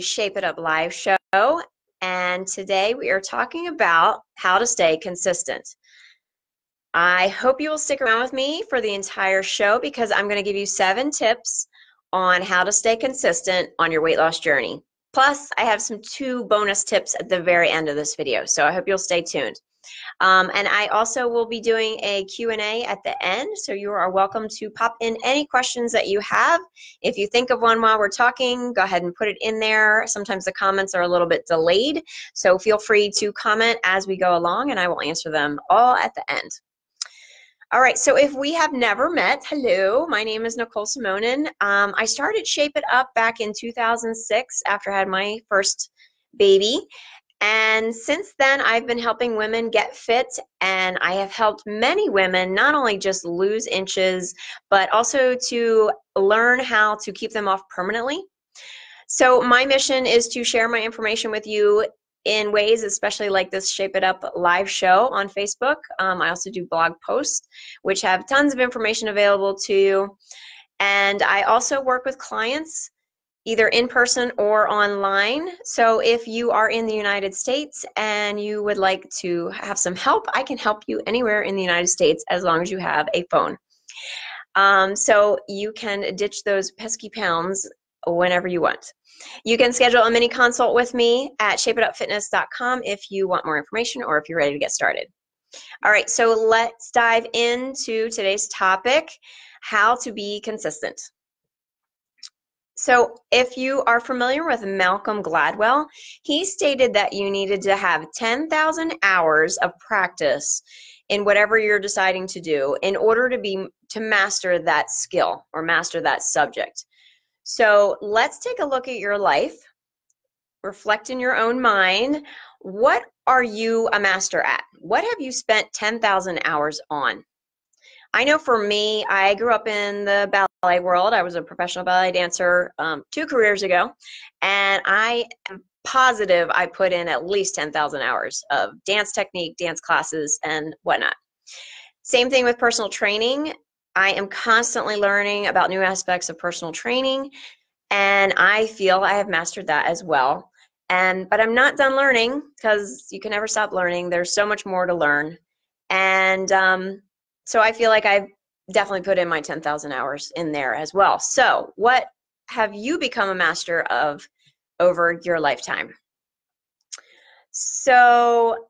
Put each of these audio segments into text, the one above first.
Shape It Up live show, and today we are talking about how to stay consistent. I hope you will stick around with me for the entire show because I'm going to give you seven tips on how to stay consistent on your weight loss journey. Plus, I have some two bonus tips at the very end of this video, so I hope you'll stay tuned. Um, and I also will be doing a Q&A at the end, so you are welcome to pop in any questions that you have. If you think of one while we're talking, go ahead and put it in there. Sometimes the comments are a little bit delayed, so feel free to comment as we go along, and I will answer them all at the end. All right, so if we have never met, hello, my name is Nicole Simonin. Um, I started Shape It Up back in 2006 after I had my first baby. And since then, I've been helping women get fit, and I have helped many women not only just lose inches, but also to learn how to keep them off permanently. So, my mission is to share my information with you in ways, especially like this Shape It Up live show on Facebook. Um, I also do blog posts, which have tons of information available to you. And I also work with clients either in person or online. So if you are in the United States and you would like to have some help, I can help you anywhere in the United States as long as you have a phone. Um, so you can ditch those pesky pounds whenever you want. You can schedule a mini consult with me at shapeitupfitness.com if you want more information or if you're ready to get started. All right, so let's dive into today's topic how to be consistent. So, if you are familiar with Malcolm Gladwell, he stated that you needed to have 10,000 hours of practice in whatever you're deciding to do in order to be to master that skill or master that subject. So, let's take a look at your life. Reflect in your own mind. What are you a master at? What have you spent 10,000 hours on? I know for me, I grew up in the ballet world. I was a professional ballet dancer um, two careers ago, and I am positive I put in at least 10,000 hours of dance technique, dance classes, and whatnot. Same thing with personal training. I am constantly learning about new aspects of personal training, and I feel I have mastered that as well. And but I'm not done learning because you can never stop learning. There's so much more to learn, and um, so I feel like I've definitely put in my 10,000 hours in there as well. So, what have you become a master of over your lifetime? So,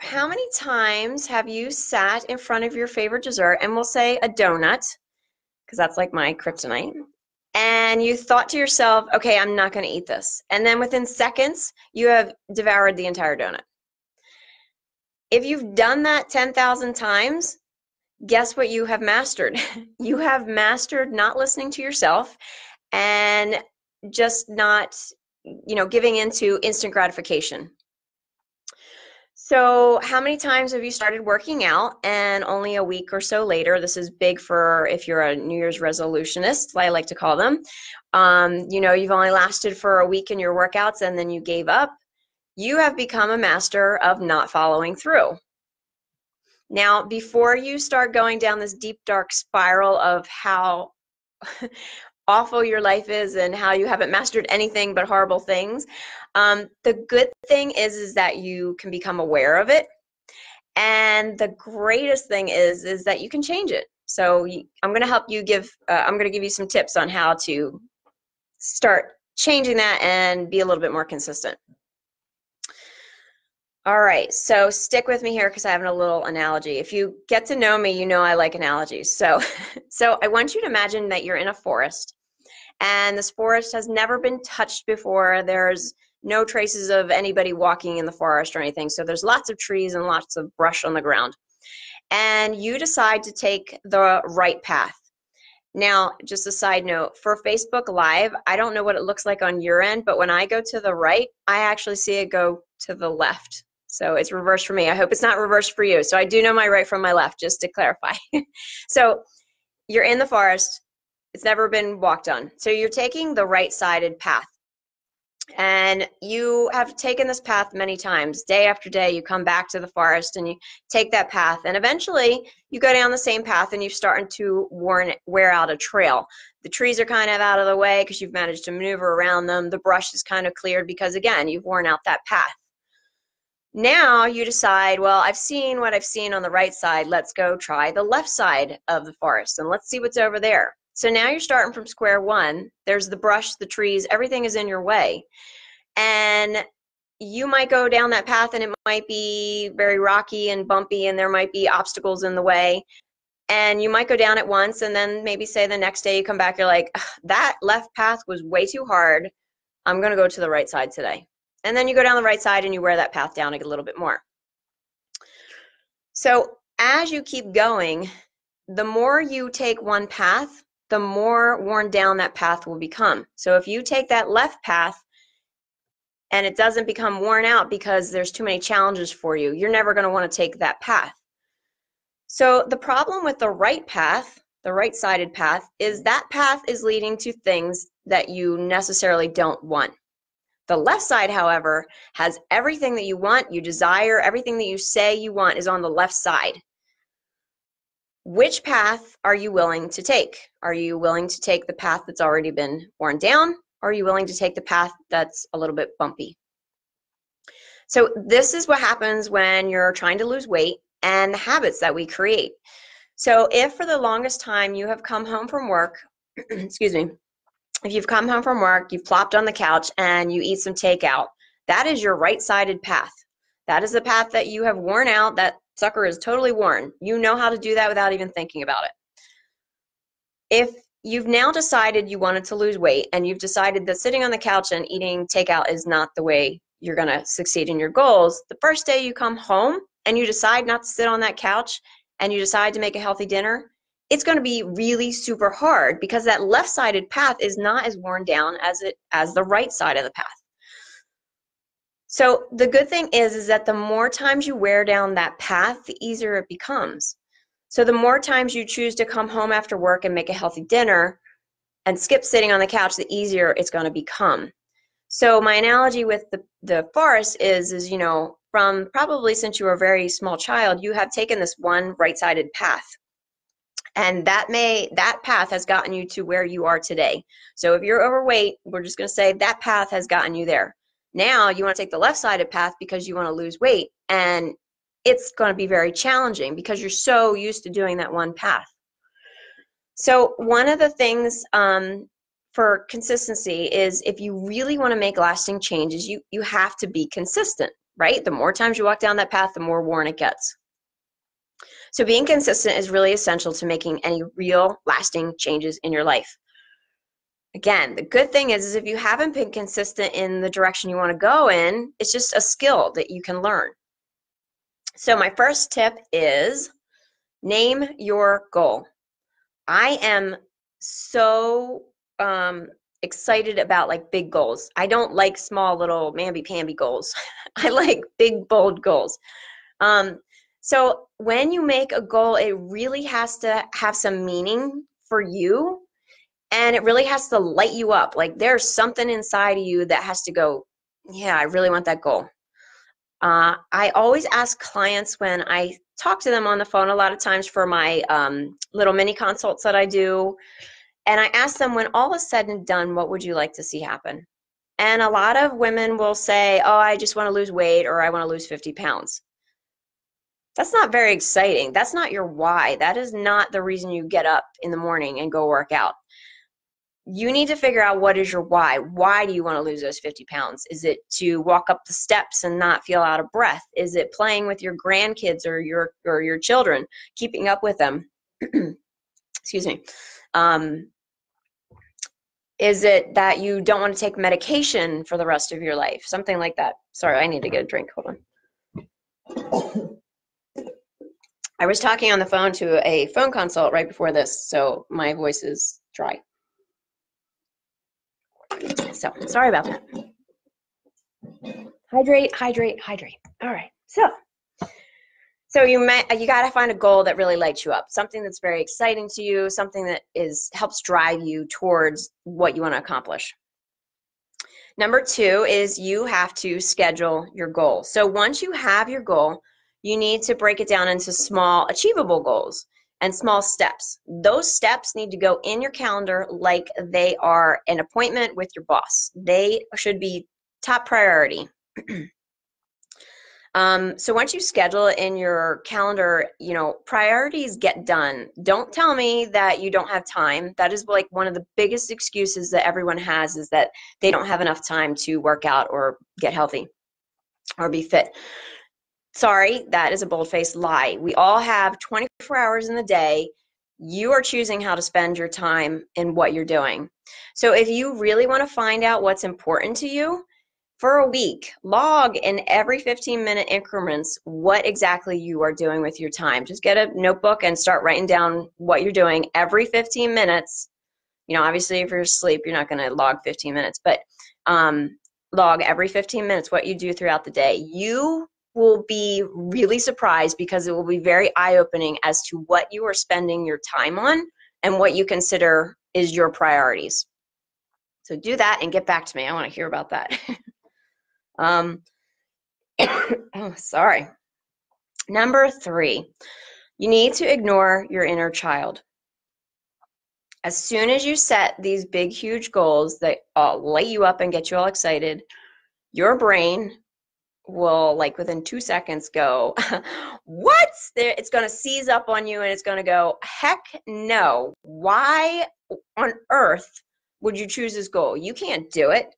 how many times have you sat in front of your favorite dessert, and we'll say a donut, because that's like my kryptonite, and you thought to yourself, okay, I'm not going to eat this. And then within seconds, you have devoured the entire donut. If you've done that 10,000 times, guess what you have mastered? you have mastered not listening to yourself and just not, you know, giving into instant gratification. So, how many times have you started working out and only a week or so later? This is big for if you're a New Year's resolutionist, I like to call them. Um, you know, you've only lasted for a week in your workouts and then you gave up. You have become a master of not following through. Now, before you start going down this deep, dark spiral of how awful your life is and how you haven't mastered anything but horrible things, um, the good thing is, is that you can become aware of it. And the greatest thing is, is that you can change it. So I'm going to help you give, uh, I'm going to give you some tips on how to start changing that and be a little bit more consistent. All right, so stick with me here because I have a little analogy. If you get to know me, you know I like analogies. So, so I want you to imagine that you're in a forest, and this forest has never been touched before. There's no traces of anybody walking in the forest or anything. So there's lots of trees and lots of brush on the ground. And you decide to take the right path. Now, just a side note for Facebook Live, I don't know what it looks like on your end, but when I go to the right, I actually see it go to the left. So it's reversed for me. I hope it's not reversed for you. So I do know my right from my left, just to clarify. so you're in the forest. It's never been walked on. So you're taking the right sided path. and you have taken this path many times day after day you come back to the forest and you take that path and eventually you go down the same path and you're starting to wear out a trail the trees are kind of out of the way because you've managed to maneuver around them the brush is kind of cleared because again you've worn out that path now you decide well i've seen what i've seen on the right side let's go try the left side of the forest and let's see what's over there so now you're starting from square one. There's the brush, the trees, everything is in your way. And you might go down that path and it might be very rocky and bumpy and there might be obstacles in the way. And you might go down it once and then maybe say the next day you come back, you're like, that left path was way too hard. I'm going to go to the right side today. And then you go down the right side and you wear that path down a little bit more. So as you keep going, the more you take one path, the more worn down that path will become. So if you take that left path and it doesn't become worn out because there's too many challenges for you, you're never going to want to take that path. So the problem with the right path, the right-sided path, is that path is leading to things that you necessarily don't want. The left side, however, has everything that you want, you desire, everything that you say you want is on the left side which path are you willing to take? Are you willing to take the path that's already been worn down? Or are you willing to take the path that's a little bit bumpy? So this is what happens when you're trying to lose weight and the habits that we create. So if for the longest time you have come home from work, excuse me, if you've come home from work, you've plopped on the couch and you eat some takeout, that is your right-sided path. That is the path that you have worn out, that sucker is totally worn. You know how to do that without even thinking about it. If you've now decided you wanted to lose weight and you've decided that sitting on the couch and eating takeout is not the way you're going to succeed in your goals, the first day you come home and you decide not to sit on that couch and you decide to make a healthy dinner, it's going to be really super hard because that left-sided path is not as worn down as it as the right side of the path. So the good thing is, is that the more times you wear down that path, the easier it becomes. So the more times you choose to come home after work and make a healthy dinner and skip sitting on the couch, the easier it's going to become. So my analogy with the, the forest is, is, you know, from probably since you were a very small child, you have taken this one right-sided path. And that may, that path has gotten you to where you are today. So if you're overweight, we're just going to say that path has gotten you there. Now you want to take the left sided path because you want to lose weight. And it's going to be very challenging because you're so used to doing that one path. So, one of the things um, for consistency is if you really want to make lasting changes, you, you have to be consistent, right? The more times you walk down that path, the more worn it gets. So, being consistent is really essential to making any real lasting changes in your life. Again the good thing is, is if you haven't been consistent in the direction you want to go in it's just a skill that you can learn. So my first tip is name your goal. I am so um, excited about like big goals. I don't like small little mamby-pamby goals. I like big bold goals. Um, so when you make a goal it really has to have some meaning for you and it really has to light you up. Like there's something inside of you that has to go, yeah, I really want that goal. Uh, I always ask clients when I talk to them on the phone a lot of times for my um, little mini consults that I do. And I ask them, when all is said and done, what would you like to see happen? And a lot of women will say, oh, I just want to lose weight or I want to lose 50 pounds. That's not very exciting. That's not your why. That is not the reason you get up in the morning and go work out you need to figure out what is your why. Why do you want to lose those 50 pounds? Is it to walk up the steps and not feel out of breath? Is it playing with your grandkids or your or your children, keeping up with them? Excuse me. Um, is it that you don't want to take medication for the rest of your life? Something like that. Sorry, I need to get a drink. Hold on. I was talking on the phone to a phone consult right before this, so my voice is dry. So sorry about that. Hydrate, hydrate, hydrate. All right. So so you met, you got to find a goal that really lights you up, something that's very exciting to you, something that is helps drive you towards what you want to accomplish. Number two is you have to schedule your goal. So once you have your goal, you need to break it down into small, achievable goals and small steps. Those steps need to go in your calendar like they are an appointment with your boss. They should be top priority. um, so once you schedule it in your calendar, you know, priorities get done. Don't tell me that you don't have time. That is like one of the biggest excuses that everyone has is that they don't have enough time to work out or get healthy or be fit. Sorry, that is a bold faced lie. We all have 24 hours in the day. You are choosing how to spend your time and what you're doing. So if you really want to find out what's important to you, for a week, log in every 15 minute increments what exactly you are doing with your time. Just get a notebook and start writing down what you're doing every 15 minutes. You know, obviously, if you're asleep, you're not going to log 15 minutes, but um, log every 15 minutes what you do throughout the day. You will be really surprised because it will be very eye opening as to what you are spending your time on and what you consider is your priorities. So do that and get back to me. I want to hear about that. um, oh, sorry. Number three, you need to ignore your inner child. As soon as you set these big, huge goals that uh, light you up and get you all excited, your brain will like within two seconds go what it's going to seize up on you and it's going to go heck no. Why on earth would you choose this goal? You can't do it.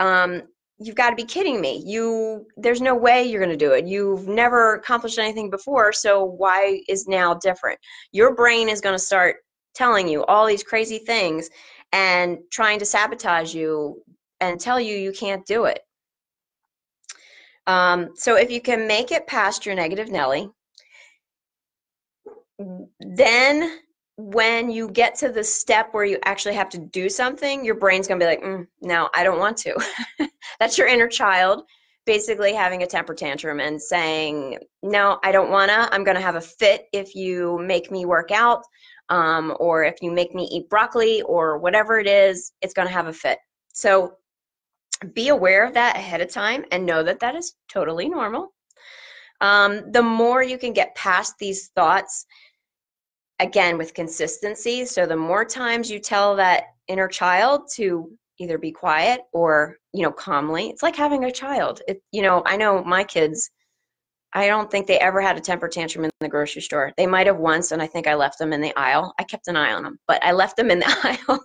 Um, you've got to be kidding me. You there's no way you're going to do it. You've never accomplished anything before so why is now different? Your brain is going to start telling you all these crazy things and trying to sabotage you and tell you you can't do it um, so if you can make it past your negative Nelly, then when you get to the step where you actually have to do something, your brain's to be like, mm, no, I don't want to. That's your inner child basically having a temper tantrum and saying, no, I don't want to. I'm to have a fit if you make me work out um, or if you make me eat broccoli or whatever it is, it's to have a fit. So be aware of that ahead of time and know that that is totally normal. Um, the more you can get past these thoughts, again, with consistency. So the more times you tell that inner child to either be quiet or, you know, calmly, it's like having a child. It, you know, I know my kids I don't think they ever had a temper tantrum in the grocery store. They might have once, and I think I left them in the aisle. I kept an eye on them, but I left them in the aisle.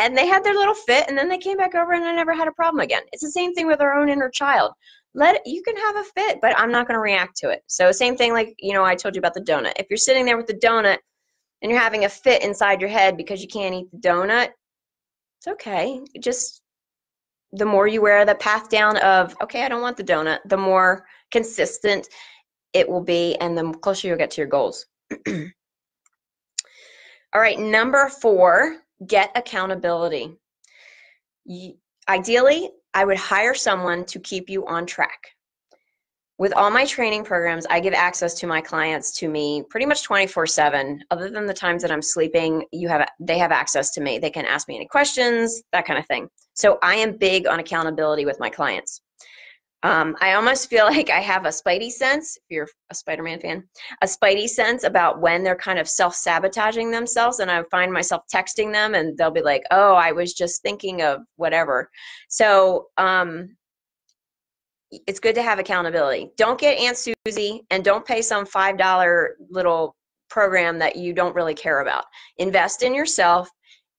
and they had their little fit, and then they came back over, and I never had a problem again. It's the same thing with our own inner child. Let it, you can have a fit, but I'm not going to react to it. So same thing, like you know, I told you about the donut. If you're sitting there with the donut and you're having a fit inside your head because you can't eat the donut, it's okay. Just the more you wear the path down of okay, I don't want the donut, the more consistent it will be, and the closer you'll get to your goals. All right, number four, get accountability. Ideally, I would hire someone to keep you on track. With all my training programs, I give access to my clients to me pretty much 24/7. Other than the times that I'm sleeping, you have they have access to me. They can ask me any questions, that kind of thing. So I am big on accountability with my clients. Um, I almost feel like I have a spidey sense, if you're a Spider Man fan, a spidey sense about when they're kind of self sabotaging themselves. And I find myself texting them and they'll be like, oh, I was just thinking of whatever. So um, it's good to have accountability. Don't get Aunt Susie and don't pay some $5 little program that you don't really care about. Invest in yourself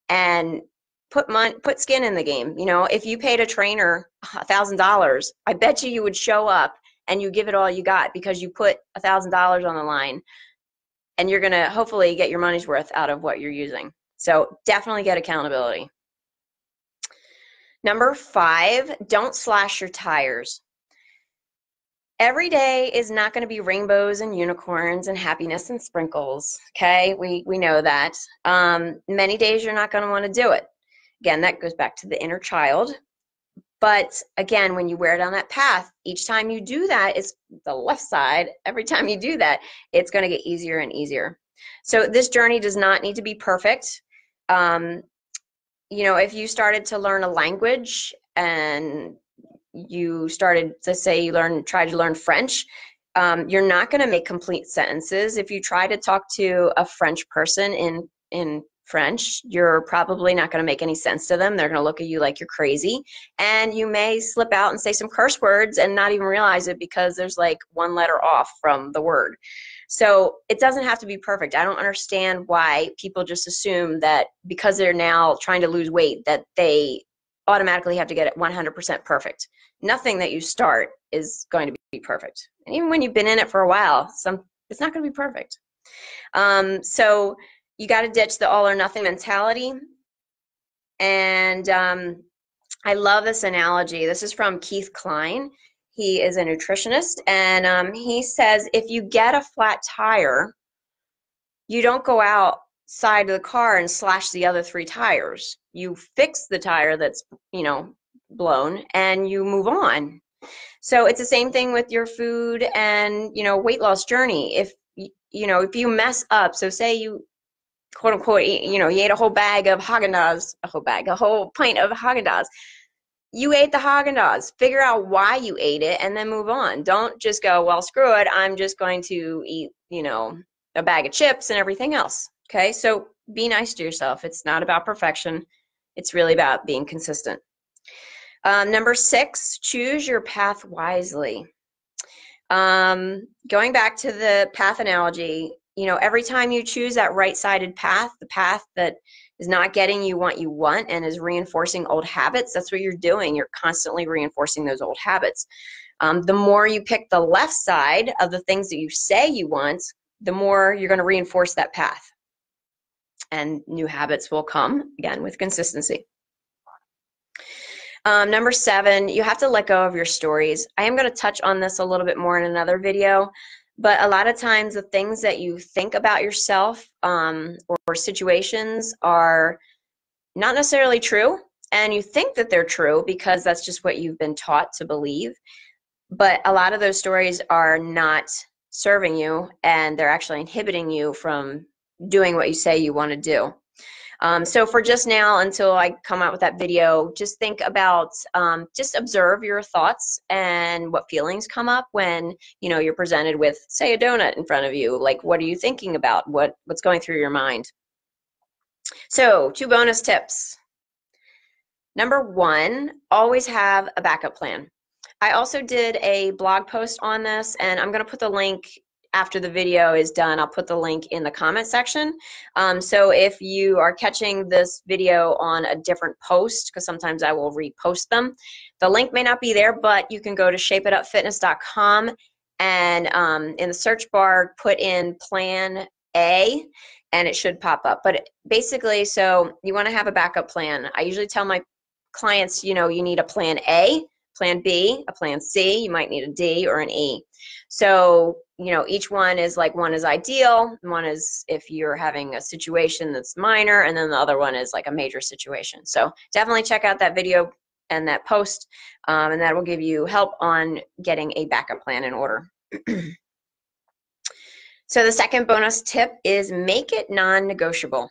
and put money, put skin in the game. You know, if you paid a trainer a thousand dollars, I bet you you would show up and you give it all you got because you put a thousand dollars on the line, and you're gonna hopefully get your money's worth out of what you're using. So definitely get accountability. Number five, don't slash your tires. Every day is not going to be rainbows and unicorns and happiness and sprinkles. Okay, we we know that. Um, many days you're not going to want to do it. Again, that goes back to the inner child. But again, when you wear down that path, each time you do that, it's the left side. Every time you do that, it's going to get easier and easier. So this journey does not need to be perfect. Um, you know, if you started to learn a language and you started to say you learn tried to learn French, um, you're not going to make complete sentences. If you try to talk to a French person in in French, you're probably not going to make any sense to them. They're going to look at you like you're crazy. And you may slip out and say some curse words and not even realize it because there's like one letter off from the word. So it doesn't have to be perfect. I don't understand why people just assume that because they're now trying to lose weight that they automatically have to get it 100% perfect. Nothing that you start is going to be perfect. And even when you've been in it for a while, some it's not going to be perfect. Um, so you got to ditch the all or nothing mentality. And um, I love this analogy. This is from Keith Klein. He is a nutritionist, and um, he says if you get a flat tire, you don't go outside of the car and slash the other three tires. You fix the tire that's you know blown, and you move on. So it's the same thing with your food and you know weight loss journey. If you know if you mess up, so say you quote unquote you know you ate a whole bag of Haagen-Dazs, a whole bag, a whole pint of Haagen-Dazs you ate the Haagen-Dazs. Figure out why you ate it and then move on. Don't just go, well, screw it. I'm just going to eat, you know, a bag of chips and everything else. Okay, so be nice to yourself. It's not about perfection. It's really about being consistent. Um, number six, choose your path wisely. Um, going back to the path analogy, you know, every time you choose that right-sided path, the path that is not getting you what you want and is reinforcing old habits, that's what you're doing. You're constantly reinforcing those old habits. Um, the more you pick the left side of the things that you say you want, the more you're going to reinforce that path. And new habits will come, again, with consistency. Um, number seven, you have to let go of your stories. I am going to touch on this a little bit more in another video, but a lot of times the things that you think about yourself um, or, or situations are not necessarily true and you think that they're true because that's just what you've been taught to believe. But a lot of those stories are not serving you and they're actually inhibiting you from doing what you say you want to do um, so for just now, until I come out with that video, just think about, um, just observe your thoughts and what feelings come up when, you know, you're presented with, say, a donut in front of you. Like, what are you thinking about? What, what's going through your mind? So two bonus tips. Number one, always have a backup plan. I also did a blog post on this, and I'm going to put the link after the video is done, I'll put the link in the comment section. Um, so if you are catching this video on a different post, because sometimes I will repost them, the link may not be there, but you can go to shapeitupfitness.com and um, in the search bar, put in plan A and it should pop up. But basically, so you want to have a backup plan. I usually tell my clients, you know, you need a plan A, plan B, a plan C, you might need a D or an E. So, you know, each one is like one is ideal, one is if you're having a situation that's minor, and then the other one is like a major situation. So definitely check out that video and that post, um, and that will give you help on getting a backup plan in order. so the second bonus tip is make it non-negotiable.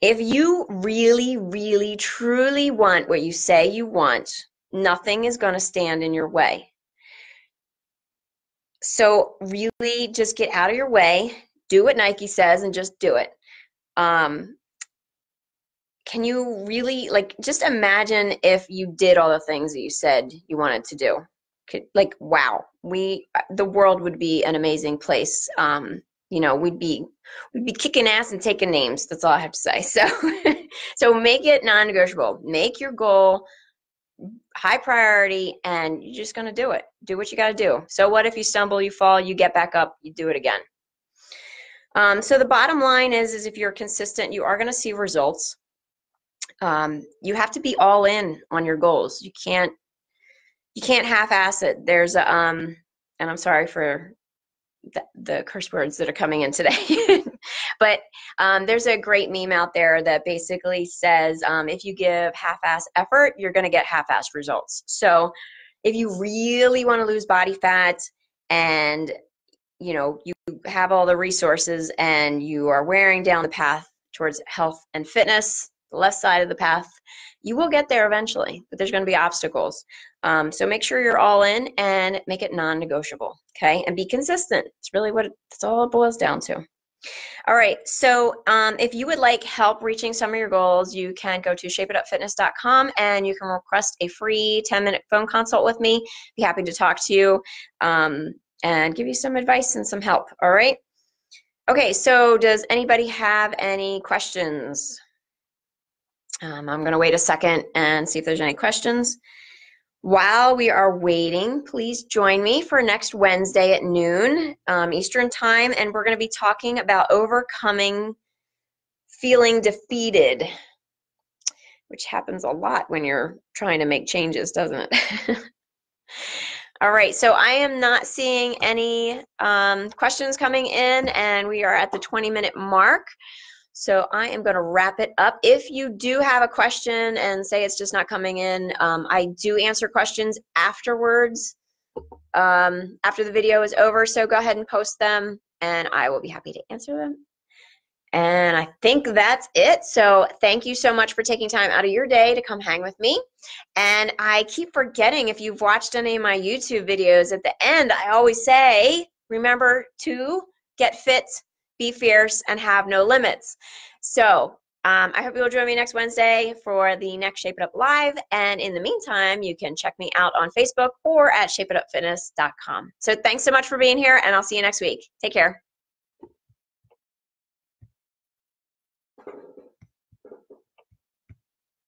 If you really, really, truly want what you say you want, nothing is going to stand in your way. So really just get out of your way, do what Nike says and just do it. Um, can you really like just imagine if you did all the things that you said you wanted to do? Like wow, we the world would be an amazing place. Um, you know, we'd be we'd be kicking ass and taking names. That's all I have to say. So so make it non-negotiable. Make your goal high priority and you're just going to do it. Do what you got to do. So what if you stumble, you fall, you get back up, you do it again. Um, so the bottom line is, is if you're consistent, you are going to see results. Um, you have to be all in on your goals. You can't, you can't half-ass it. There's a, um, and I'm sorry for the, the curse words that are coming in today. but um, there's a great meme out there that basically says um, if you give half-ass effort, you're going to get half-ass results. So if you really want to lose body fat and you know you have all the resources and you are wearing down the path towards health and fitness, the left side of the path. You will get there eventually, but there's going to be obstacles. Um, so make sure you're all in and make it non-negotiable, okay? And be consistent. It's really what it's all it boils down to. All right, so um, if you would like help reaching some of your goals, you can go to shapeitupfitness.com and you can request a free 10 minute phone consult with me. Be happy to talk to you um, and give you some advice and some help. All right. Okay, so does anybody have any questions? Um, I'm going to wait a second and see if there's any questions. While we are waiting, please join me for next Wednesday at noon um, Eastern Time, and we're going to be talking about overcoming feeling defeated, which happens a lot when you're trying to make changes, doesn't it? All right, so I am not seeing any um, questions coming in, and we are at the 20 minute mark. So I am going to wrap it up. If you do have a question and say it's just not coming in, um, I do answer questions afterwards, um, after the video is over. So go ahead and post them, and I will be happy to answer them. And I think that's it. So thank you so much for taking time out of your day to come hang with me. And I keep forgetting if you've watched any of my YouTube videos, at the end, I always say, remember to get fit be fierce, and have no limits. So um, I hope you'll join me next Wednesday for the next Shape It Up Live. And in the meantime, you can check me out on Facebook or at shapeitupfitness.com. So thanks so much for being here, and I'll see you next week. Take care.